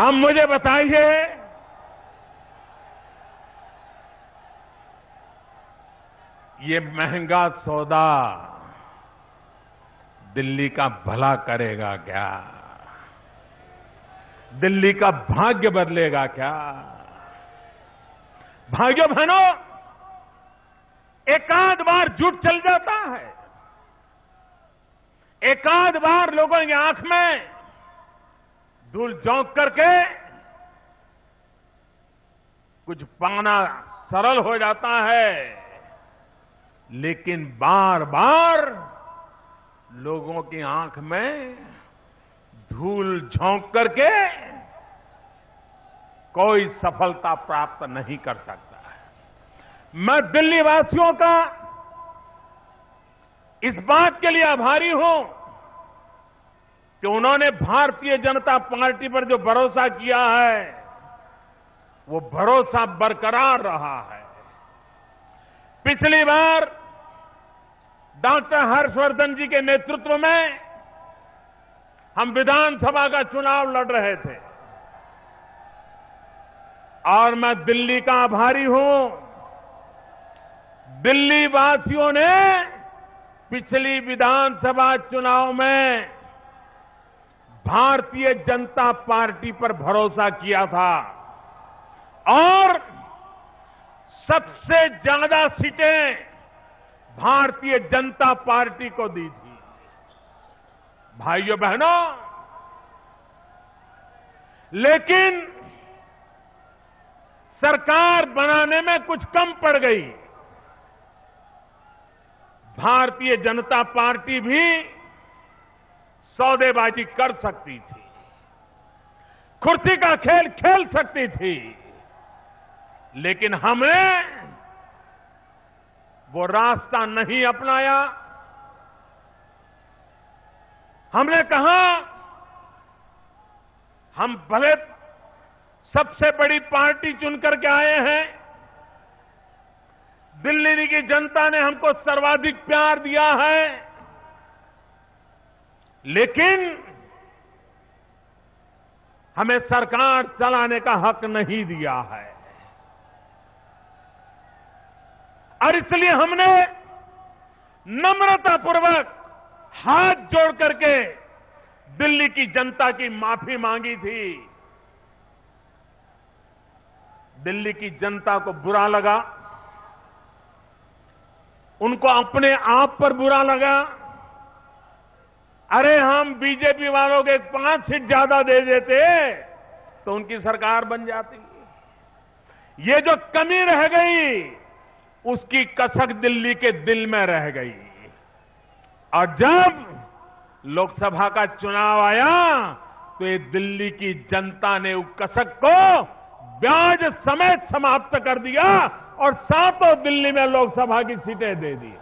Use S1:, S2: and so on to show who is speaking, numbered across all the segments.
S1: अब मुझे बताइए। ये महँगा सौदा दिल्ली का भला करेगा क्या? दिल्ली का भाग्य बदलेगा क्या? भाइयों, बहनों, एकाध बार झूठ चल जाता है। एकाध बार लोगों की आँख में धूल झोंक करके कुछ पाना सरल हो जाता है। लेकिन बार बार लोगों की आँख में धूल झोंक करके कोई सफलता प्राप्त नहीं कर सकता है। मैं दिल्ली वासियों का इस बात के लिए आभारी हूँ कि उन्होंने भारतीय जनता पार्टी पर जो भरोसा किया है, वो भरोसा बरकरार रहा है। पिछली बार डॉक्टर हर्षवर्धन जी के नेतृत्व में हम विधानसभा का चुनाव लड़ रहे थे। और मैं दिल्ली का आभारी हूँ। दिल्ली वासियों ने पिछली विधानसभा चुनाव में भारतीय जनता पार्टी पर भरोसा किया था और सबसे ज़्यादा सीटें भारतीय जनता पार्टी को दी थी। भाइयों बहनों, लेकिन सरकार बनाने में कुछ कम पड़ गई। भारतीय जनता पार्टी भी सौदेबाजी कर सकती थी। कुर्सी का खेल खेल सकती थी। लेकिन हमने वो रास्ता नहीं अपनाया। हमने कहा, हम भले सबसे बड़ी पार्टी चुनकर के आए हैं। दिल्ली की जनता ने हमको सर्वाधिक प्यार दिया है। लेकिन हमें सरकार चलाने का हक नहीं दिया है। और इसलिए हमने नम्रतापूर्वक हाथ जोड़ करके दिल्ली की जनता की माफ़ी मांगी थी। दिल्ली की जनता को बुरा लगा, उनको अपने आप पर बुरा लगा अरे हम बीजेपी वालों के पाँच सीट ज़्यादा दे देते तो उनकी सरकार बन जाती। ये जो कमी रह गई, उसकी कसक दिल्ली के दिल में रह गई। और जब लोकसभा का चुनाव आया तो ये दिल्ली की जनता ने उस कसक को ब्याज समेत समाप्त कर दिया और सातों दिल्ली में लोकसभा की सीटें दे दी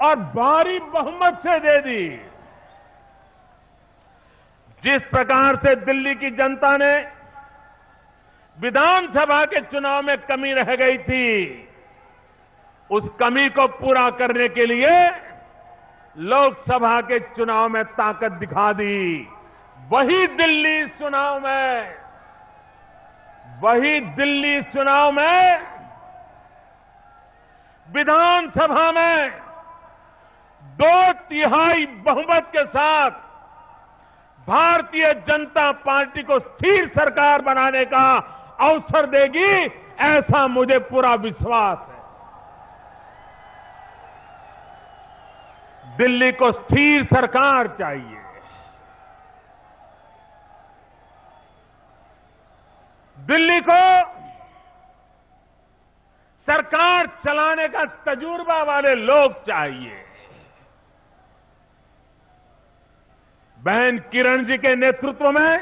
S1: और भारी बहुमत से दे दी। जिस प्रकार से दिल्ली की जनता ने विधानसभा के चुनाव में कमी रह गई थी, उस कमी को पूरा करने के लिए लोकसभा के चुनाव में ताकत दिखा दी। वही दिल्ली चुनाव में, वही दिल्ली चुनाव में, विधानसभा में दो तिहाई बहुमत के साथ भारतीय जनता पार्टी को स्थिर सरकार बनाने का अवसर देगी, ऐसा मुझे पूरा विश्वास है। दिल्ली को स्थिर सरकार चाहिए। दिल्ली को सरकार चलाने का तजुर्बा वाले लोग चाहिए। बहन किरण जी के नेतृत्व में,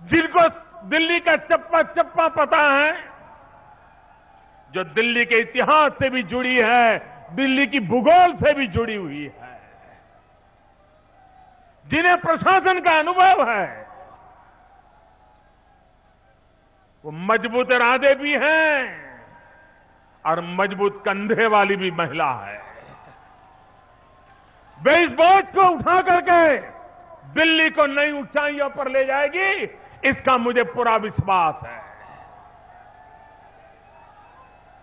S1: जिनको दिल्ली का चप्पा चप्पा पता है, जो दिल्ली के इतिहास से भी जुड़ी है, दिल्ली की भूगोल से भी जुड़ी हुई है, जिन्हें प्रशासन का अनुभव है, वो मज़बूत इरादे भी हैं और मज़बूत कंधे वाली भी महिला है। वे इस बोझ को उठा करके दिल्ली को नई ऊंचाइयों पर ले जाएगी, इसका मुझे पूरा विश्वास है।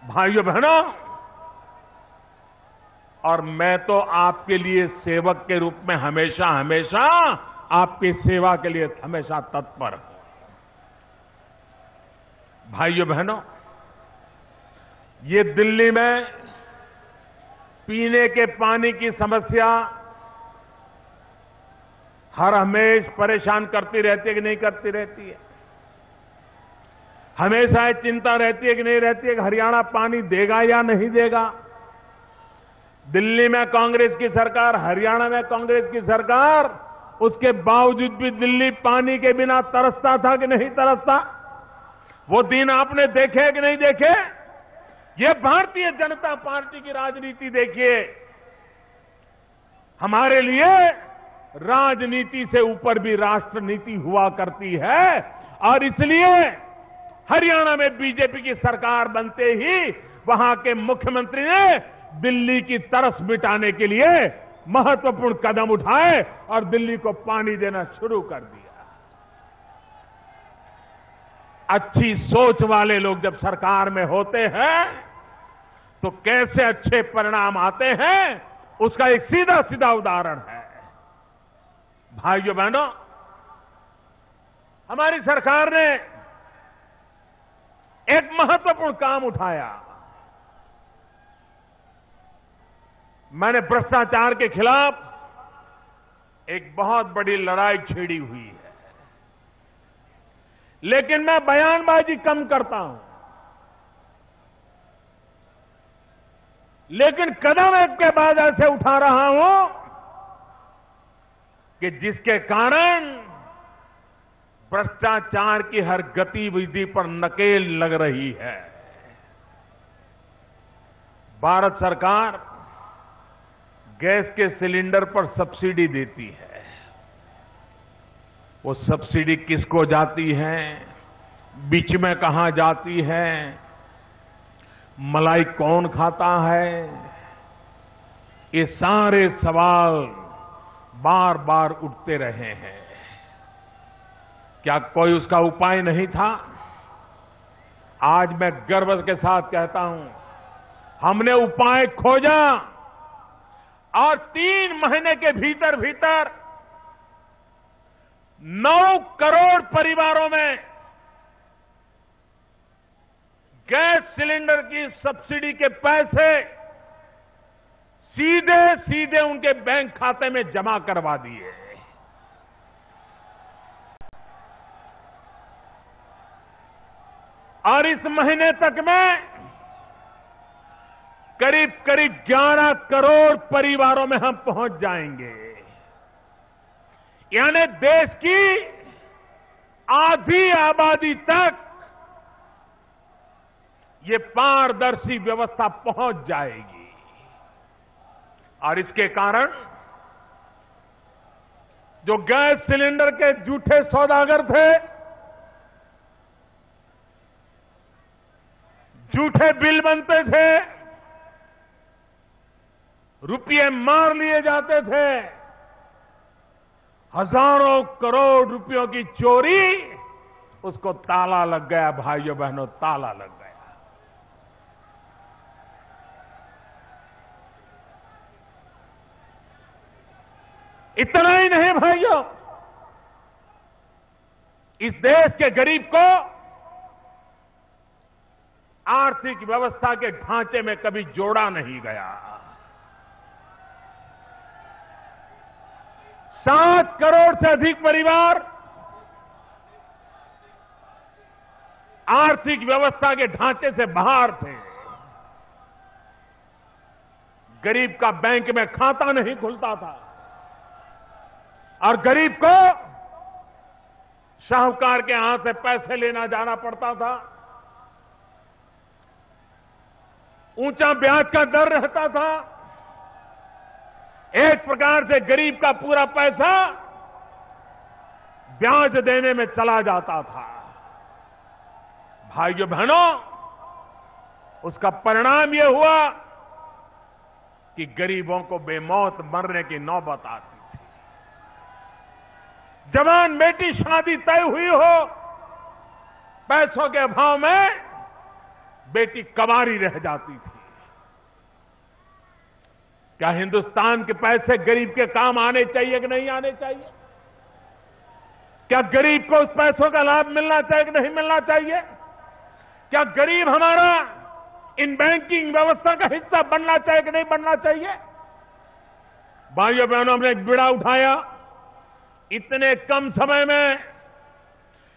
S1: भाइयों बहनों, और मैं तो आपके लिए सेवक के रूप में हमेशा हमेशा आपकी सेवा के लिए हमेशा तत्पर हूँ। भाइयों बहनों, ये दिल्ली में पीने के पानी की समस्या हर हमेश परेशान करती रहती है कि नहीं करती रहती है? हमेशा ये चिंता रहती है कि नहीं रहती है कि हरियाणा पानी देगा या नहीं देगा? दिल्ली में कांग्रेस की सरकार, हरियाणा में कांग्रेस की सरकार, उसके बावजूद भी दिल्ली पानी के बिना तरसता था कि नहीं तरसता? वो दिन आपने देखे कि नहीं देखे? ये भारतीय जनता पार्टी की राजनीति देखिए। हमारे लिए राजनीति से ऊपर भी राष्ट्र नीति हुआ करती है, और इसलिए हरियाणा में बीजेपी की सरकार बनते ही वहाँ के मुख्यमंत्री ने दिल्ली की तरस मिटाने के लिए महत्वपूर्ण कदम उठाए और दिल्ली को पानी देना शुरू कर दिया। अच्छी सोच वाले लोग जब सरकार में होते हैं तो कैसे अच्छे परिणाम आते हैं, उसका एक सीधा सीधा उदाहरण है। भाइयों बहनों, हमारी सरकार ने एक महत्वपूर्ण काम उठाया। मैंने भ्रष्टाचार के खिलाफ एक बहुत बड़ी लड़ाई छेड़ी हुई है। लेकिन मैं बयानबाजी कम करता हूँ। लेकिन कदम एक के बाद ऐसे उठा रहा हूँ कि जिसके कारण भ्रष्टाचार की हर गतिविधि पर नकेल लग रही है। भारत सरकार गैस के सिलेंडर पर सब्सिडी देती है। वो सब्सिडी किसको जाती है? बीच में कहाँ जाती है? मलाई कौन खाता है? ये सारे सवाल बार बार उठते रहे हैं। क्या कोई उसका उपाय नहीं था? आज मैं गर्व के साथ कहता हूँ, हमने उपाय खोजा और तीन महीने के भीतर भीतर नौ करोड़ परिवारों में गैस सिलेंडर की सब्सिडी के पैसे सीधे सीधे उनके बैंक खाते में जमा करवा दिए। और इस महीने तक में करीब करीब 11 करोड़ परिवारों में हम पहुँच जाएँगे। यानी देश की आधी आबादी तक ये पारदर्शी व्यवस्था पहुँच जाएगी। और इसके कारण जो गैस सिलेंडर के जूठे सौदागर थे झूठे बिल बनते थे, रुपये मार लिए जाते थे हज़ारों करोड़ रुपयों की चोरी, उसको ताला लग गया, भाइयों बहनों, ताला लग गया। इतना ही नहीं भाइयों। इस देश के गरीब को आर्थिक व्यवस्था के ढांचे में कभी जोड़ा नहीं गया। सात करोड़ से अधिक परिवार आर्थिक व्यवस्था के ढांचे से बाहर थे। गरीब का बैंक में खाता नहीं खुलता था। और गरीब को साहूकार के हाथ से पैसे लेना जाना पड़ता था। ऊँचा ब्याज का दर रहता था। एक प्रकार से गरीब का पूरा पैसा ब्याज देने में चला जाता था। भाइयों बहनों, उसका परिणाम यह हुआ कि गरीबों को बेमौत मरने की नौबत आती थी। जवान बेटी शादी तय हुई हो, पैसों के अभाव में बेटी कबारी रह जाती थी। क्या हिंदुस्तान के पैसे गरीब के काम आने चाहिए कि नहीं आने चाहिए? क्या गरीब को उस पैसों का लाभ मिलना चाहिए कि नहीं मिलना चाहिए? क्या गरीब हमारा इन बैंकिंग व्यवस्था का हिस्सा बनना चाहिए कि नहीं बनना चाहिए? भाइयों बहनों, हमने एक बिड़ा उठाया। इतने कम समय में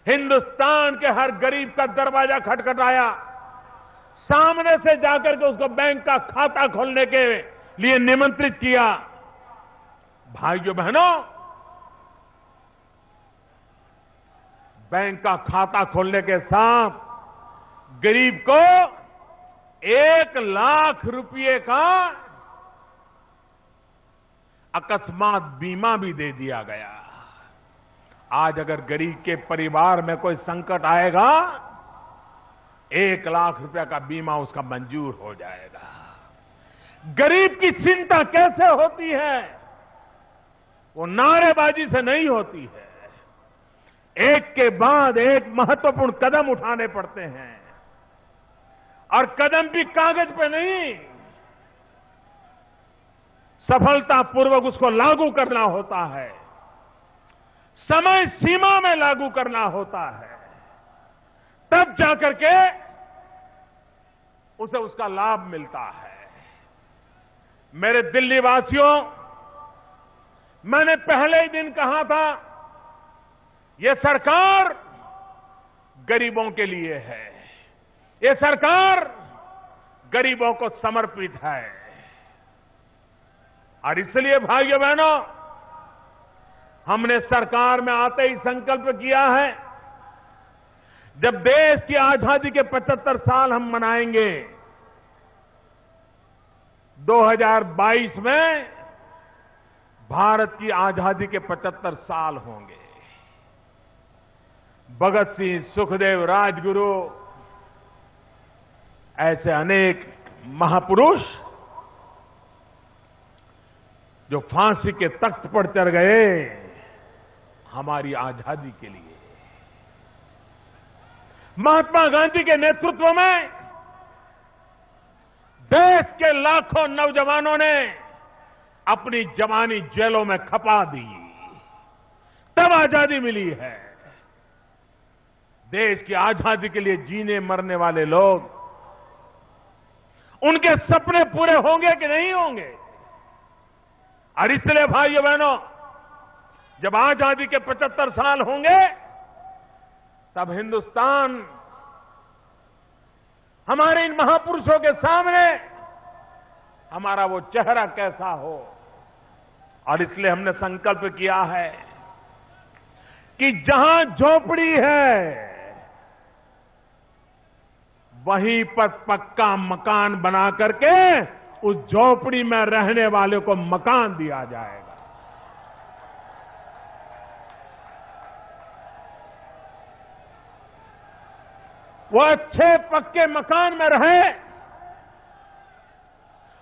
S1: हिंदुस्तान के हर गरीब का दरवाज़ा खटखटाया। सामने से जाकर के उसको बैंक का खाता खोलने के लिए निमंत्रित किया। भाइयों बहनों, बैंक का खाता खोलने के साथ गरीब को एक लाख रुपए का अकस्मात बीमा भी दे दिया गया। आज अगर गरीब के परिवार में कोई संकट आएगा, एक लाख रुपया का बीमा उसका मंजूर हो जाएगा। गरीब की चिंता कैसे होती है? वो नारेबाजी से नहीं होती है। एक के बाद एक महत्वपूर्ण कदम उठाने पड़ते हैं। और कदम भी कागज़ पे नहीं। सफलतापूर्वक उसको लागू करना होता है। समय सीमा में लागू करना होता है। तब जाकर के उसे उसका लाभ मिलता है। मेरे दिल्ली वासियों मैंने पहले ही दिन कहा था, ये सरकार गरीबों के लिए है। ये सरकार गरीबों को समर्पित है। और इसलिए भाइयों बहनों हमने सरकार में आते ही संकल्प किया है, जब देश की आज़ादी के 75 साल हम मनाएँगे 2022 में भारत की आज़ादी के 75 साल होंगे। भगत सिंह सुखदेव राजगुरु ऐसे अनेक महापुरुष जो फांसी के तख्त पर चढ़ गए हमारी आज़ादी के लिए। महात्मा गांधी के नेतृत्व में देश के लाखों नौजवानों ने अपनी जवानी जेलों में खपा दी। तब आज़ादी मिली है। देश की आज़ादी के लिए जीने मरने वाले लोग, उनके सपने पूरे होंगे कि नहीं होंगे? और इसलिए भाइयों बहनों जब आज़ादी के 75 साल होंगे, तब हिंदुस्तान हमारे इन महापुरुषों के सामने हमारा वो चेहरा कैसा हो? और इसलिए हमने संकल्प किया है कि जहाँ झोपड़ी है, वहीं पर पक्का मकान बना करके उस झोपड़ी में रहने वाले को मकान दिया जाएगा। वो अच्छे पक्के मकान में रहे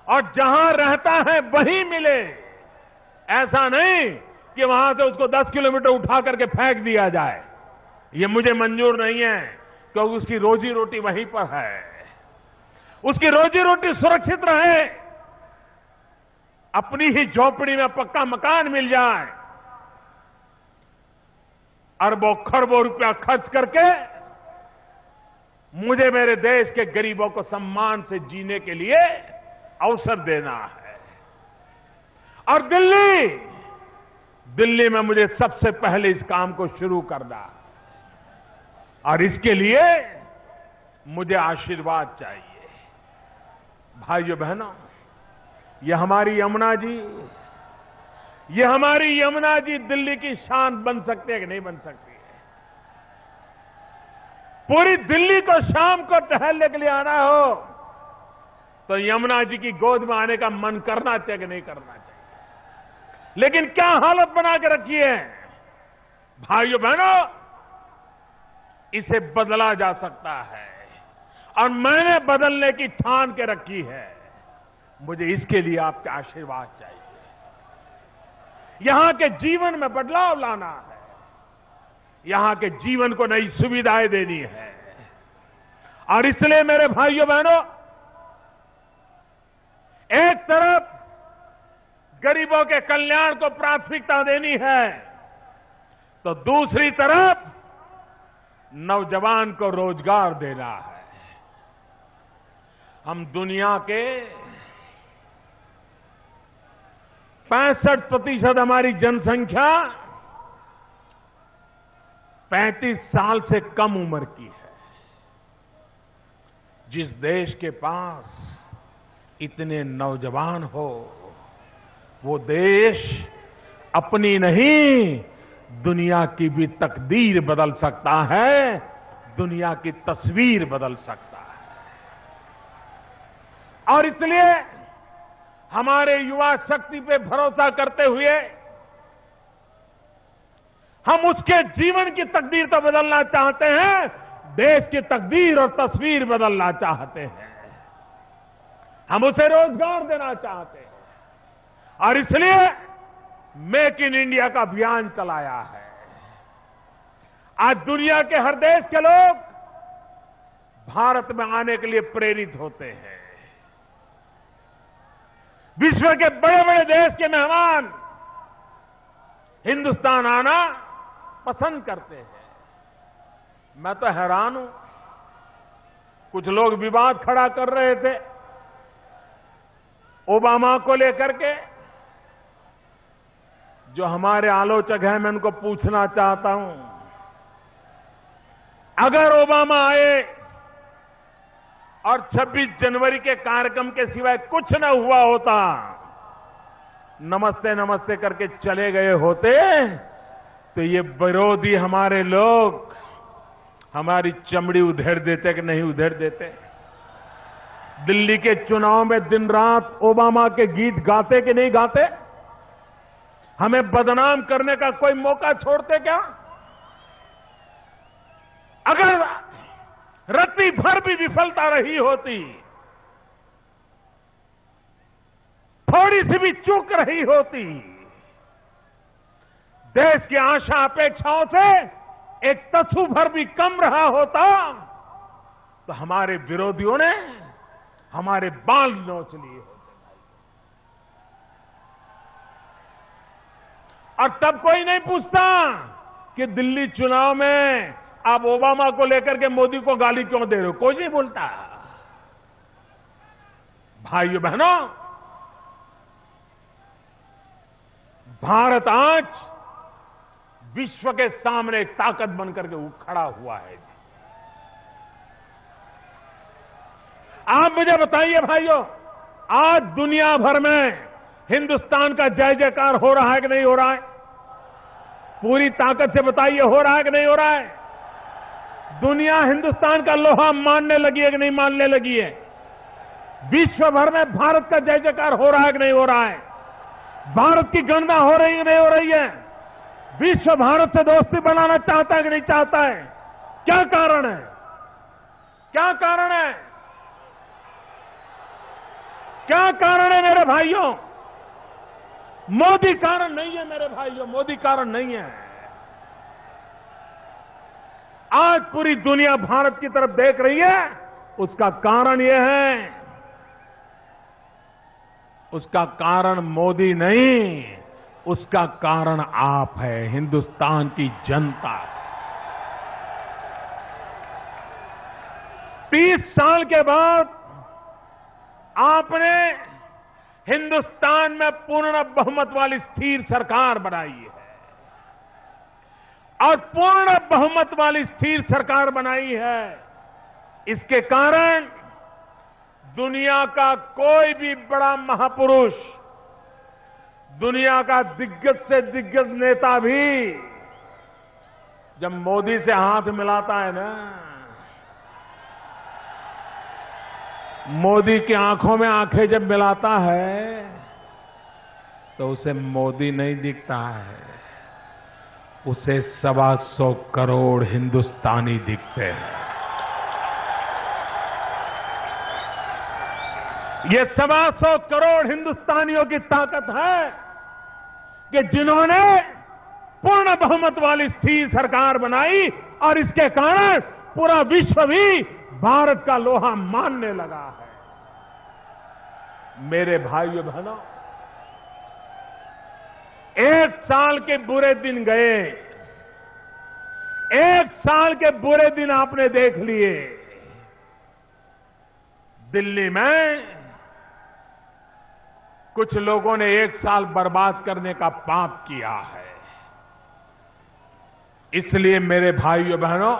S1: और जहाँ रहता है वहीं मिले। ऐसा नहीं कि वहाँ से उसको 10 किलोमीटर उठा करके फेंक दिया जाए। ये मुझे मंजूर नहीं है क्योंकि उसकी रोजी रोटी वहीं पर है। उसकी रोजी रोटी सुरक्षित रहे। अपनी ही झोपड़ी में पक्का मकान मिल जाए। अरबों, खरबों रुपया खर्च करके मुझे मेरे देश के गरीबों को सम्मान से जीने के लिए अवसर देना है। और दिल्ली दिल्ली में मुझे सबसे पहले इस काम को शुरू करना और इसके लिए मुझे आशीर्वाद चाहिए। भाइयों बहनों, ये हमारी यमुना जी, ये हमारी यमुना जी दिल्ली की शान बन सकती है कि नहीं बन सकती? पूरी दिल्ली को शाम को टहलने के लिए आना हो तो यमुना जी की गोद में आने का मन करना चाहिए कि नहीं करना चाहिए? लेकिन क्या हालत बना के रखी है? भाइयों बहनों, इसे बदला जा सकता है। और मैंने बदलने की ठान के रखी है। मुझे इसके लिए आपके आशीर्वाद चाहिए। यहाँ के जीवन में बदलाव लाना है। यहाँ के जीवन को नई सुविधाएँ देनी है। और इसलिए मेरे भाइयों बहनों, एक तरफ़ गरीबों के कल्याण को प्राथमिकता देनी है तो दूसरी तरफ़ नौजवान को रोज़गार देना है। हम दुनिया के पैंसठ प्रतिशत हमारी जनसंख्या 35 साल से कम उम्र की है। जिस देश के पास इतने नौजवान हो, वो देश अपनी नहीं, दुनिया की भी तकदीर बदल सकता है, दुनिया की तस्वीर बदल सकता है। और इसलिए हमारे युवा शक्ति पे भरोसा करते हुए हम उसके जीवन की तकदीर तो बदलना चाहते हैं, देश की तकदीर और तस्वीर बदलना चाहते हैं। हम उसे रोज़गार देना चाहते हैं। और इसलिए मेक इन इंडिया का अभियान चलाया है। आज दुनिया के हर देश के लोग भारत में आने के लिए प्रेरित होते हैं। विश्व के बड़े बड़े देश के मेहमान हिंदुस्तान आना पसंद करते हैं। मैं तो हैरान हूँ। कुछ लोग विवाद खड़ा कर रहे थे ओबामा को लेकर के। जो हमारे आलोचक हैं, मैं उनको पूछना चाहता हूँ, अगर ओबामा आए और 26 जनवरी के कार्यक्रम के सिवाय कुछ न हुआ होता नमस्ते नमस्ते करके चले गए होते तो ये विरोधी हमारे लोग हमारी चमड़ी उधेड़ देते कि नहीं उधेड़ देते दिल्ली के चुनाव में दिन रात ओबामा के गीत गाते कि नहीं गाते? हमें बदनाम करने का कोई मौका छोड़ते क्या? अगर रत्ती भर भी विफलता रही होती, थोड़ी सी भी चूक रही होती देश की आशा अपेक्षाओं से एक तसु भर भी कम रहा होता तो हमारे विरोधियों ने हमारे बाल नोच लिए होते। और तब कोई नहीं पूछता कि दिल्ली चुनाव में आप ओबामा को लेकर के मोदी को गाली क्यों दे रहे हो? कोई नहीं बोलता। भाइयों बहनों, भारत आज विश्व के सामने एक ताकत बनकर के खड़ा हुआ है आप मुझे बताइए भाइयों, आज दुनिया भर में हिंदुस्तान का जय जयकार हो रहा है कि नहीं हो रहा है? पूरी ताकत से बताइए, हो रहा है कि नहीं हो रहा है? दुनिया हिंदुस्तान का लोहा मानने लगी है कि नहीं मानने लगी है? विश्व भर में भारत का जय जयकार हो रहा है कि नहीं हो रहा है? भारत की गणना हो रही है कि नहीं हो रही है? विश्व भारत से दोस्ती बनाना चाहता है कि नहीं चाहता है? क्या कारण है? क्या कारण है? क्या कारण है मेरे भाइयों? मोदी कारण नहीं है मेरे भाइयों, मोदी कारण नहीं है। आज पूरी दुनिया भारत की तरफ़ देख रही है, उसका कारण यह है। उसका कारण मोदी नहीं। उसका कारण आप है, हिंदुस्तान की जनता। तीस साल के बाद आपने हिंदुस्तान में पूर्ण बहुमत वाली स्थिर सरकार बनाई है। और पूर्ण बहुमत वाली स्थिर सरकार बनाई है, इसके कारण दुनिया का कोई भी बड़ा महापुरुष दुनिया का दिग्गज से दिग्गज नेता भी जब मोदी से हाथ मिलाता है ना, मोदी की आँखों में आँखें जब मिलाता है तो उसे मोदी नहीं दिखता है। उसे सवा सौ करोड़ हिंदुस्तानी दिखते हैं। ये सवा सौ करोड़ हिंदुस्तानियों की ताकत है। कि जिन्होंने पूर्ण बहुमत वाली स्थिर सरकार बनाई और इसके कारण पूरा विश्व भी भारत का लोहा मानने लगा है। मेरे भाइयों बहनों, एक साल के बुरे दिन गए, एक साल के बुरे दिन आपने देख लिए। दिल्ली में कुछ लोगों ने एक साल बर्बाद करने का पाप किया है। इसलिए मेरे भाइयों बहनों,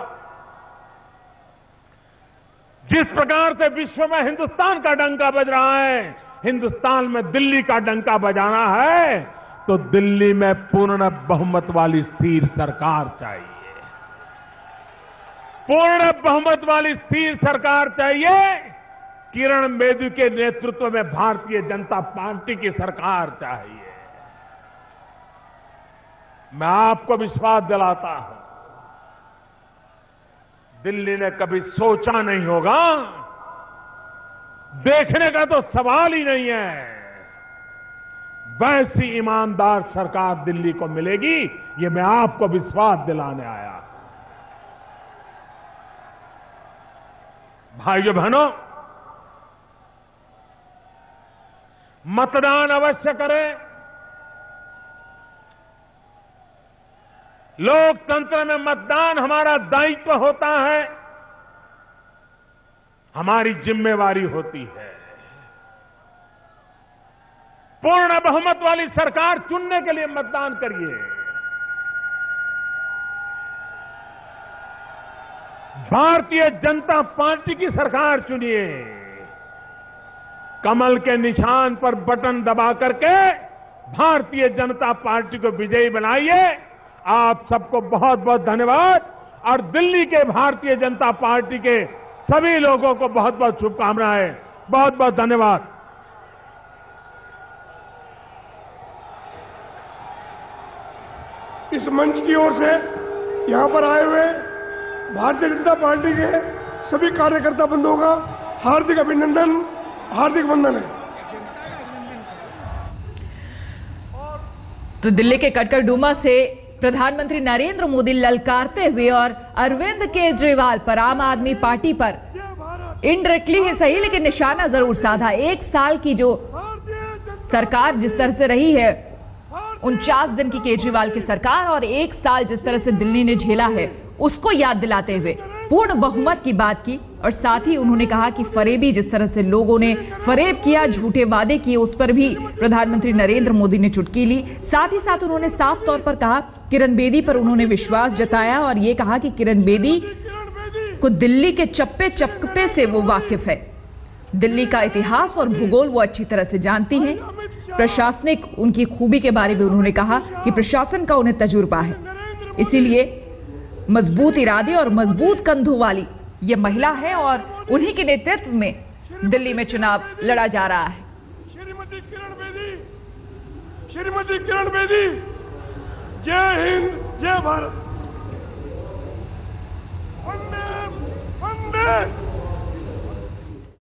S1: जिस प्रकार से विश्व में हिंदुस्तान का डंका बज रहा है, हिंदुस्तान में दिल्ली का डंका बजाना है तो दिल्ली में पूर्ण बहुमत वाली स्थिर सरकार चाहिए। पूर्ण बहुमत वाली स्थिर सरकार चाहिए। किरण बेदी के नेतृत्व में भारतीय जनता पार्टी की सरकार चाहिए। मैं आपको विश्वास दिलाता हूँ, दिल्ली ने कभी सोचा नहीं होगा। देखने का तो सवाल ही नहीं है। वैसी ईमानदार सरकार दिल्ली को मिलेगी, ये मैं आपको विश्वास दिलाने आया। भाइयों बहनों मतदान अवश्य करें। लोकतंत्र में मतदान हमारा दायित्व होता है। हमारी जिम्मेवारी होती है। पूर्ण बहुमत वाली सरकार चुनने के लिए मतदान करिए। भारतीय जनता पार्टी की सरकार चुनिए। कमल के निशान पर बटन दबा करके भारतीय जनता पार्टी को विजयी बनाइए। आप सबको बहुत बहुत धन्यवाद। और दिल्ली के भारतीय जनता पार्टी के सभी लोगों को बहुत बहुत शुभकामनाएँ। बहुत बहुत धन्यवाद।
S2: इस मंच की ओर से यहाँ पर आए हुए भारतीय जनता पार्टी के सभी कार्यकर्ता बंधुओं का हार्दिक अभिनंदन। हार्दिक वंदन है।
S3: तो दिल्ली के कटकड़डूमा से प्रधानमंत्री नरेंद्र मोदी ललकारते हुए और अरविंद केजरीवाल पर आम आदमी पार्टी पर इनडायरेक्टली ही सही, लेकिन निशाना ज़रूर साधा। एक साल की जो सरकार जिस तरह से रही है, उनचास दिन की केजरीवाल की सरकार और एक साल जिस तरह से दिल्ली ने झेला है, उसको याद दिलाते हुए। पूर्ण बहुमत की बात की और साथ ही उन्होंने कहा कि फरेबी जिस तरह से लोगों ने फरेब किया, झूठे वादे किए, उस पर भी प्रधानमंत्री नरेंद्र मोदी ने चुटकी ली। साथ ही साथ उन्होंने साफ़ तौर पर कहा, किरण बेदी पर उन्होंने विश्वास जताया और ये कहा कि किरण बेदी को दिल्ली के चप्पे चप्पे से वो वाकिफ है। दिल्ली का इतिहास और भूगोल वो अच्छी तरह से जानती हैं। प्रशासनिक उनकी खूबी के बारे में उन्होंने कहा कि प्रशासन का उन्हें तजुर्बा है। इसीलिए मज़बूत इरादे और मज़बूत कंधों वाली ये महिला है और उन्हीं के नेतृत्व में दिल्ली में चुनाव लड़ा जा रहा है।
S2: श्रीमती किरण बेदी, श्रीमती किरण बेदी, जय हिंद, जय भारत। वंदे वंदे।